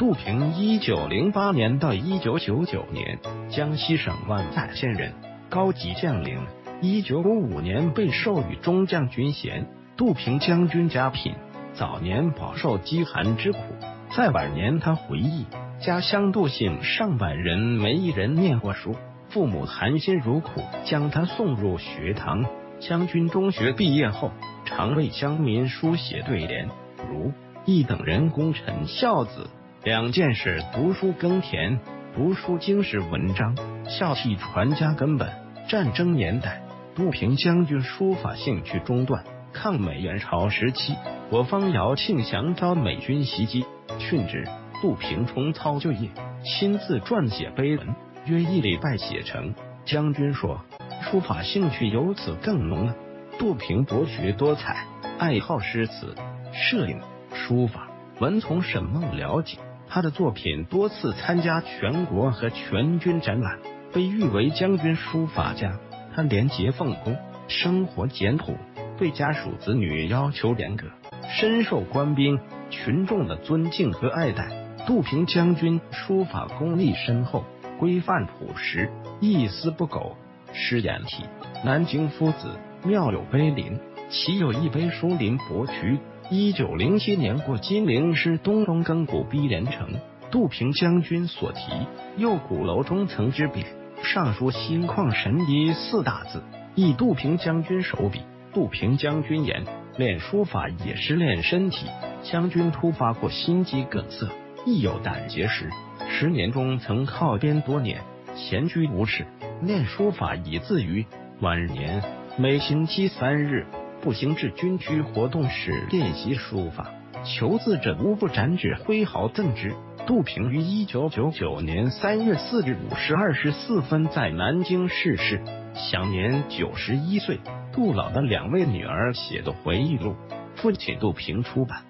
杜平，一九零八年到一九九九年，江西省万载县人，高级将领。一九五五年被授予中将军衔。杜平将军家贫，早年饱受饥寒之苦。在晚年，他回忆，家乡杜姓上百人，没一人念过书，父母含辛茹苦将他送入学堂。将军中学毕业后，常为乡民书写对联，如“一等人功臣孝子”。两件事：读书耕田，读书经史文章，孝悌传家根本。战争年代，杜平将军书法兴趣中断。抗美援朝时期，我方姚庆祥遭美军袭击，殉职。杜平重操旧业，亲自撰写碑文，约一礼拜写成。将军说，书法兴趣由此更浓了。杜平博学多才，爱好诗词、摄影、书法。文从沈梦了解。他的作品多次参加全国和全军展览，被誉为将军书法家。他廉洁奉公，生活简朴，对家属子女要求严格，深受官兵群众的尊敬和爱戴。杜平将军书法功力深厚，规范朴实，一丝不苟。诗言体：南京夫子庙有碑林，岂有一碑书林博渠？一九零七年过金陵诗东东更鼓逼连城，杜平将军所题右鼓楼中曾之笔，上书心旷神怡四大字，以杜平将军手笔。杜平将军言，练书法也是练身体。将军突发过心肌梗塞，亦有胆结石，十年中曾靠边多年，闲居无事，练书法以自娱。晚年每星期三日。步行至军区活动室练习书法，求字者无不展纸挥毫赠之。杜平于一九九九年三月四日五时二十四分在南京逝世，享年九十一岁。杜老的两位女儿写的回忆录，父亲杜平出版。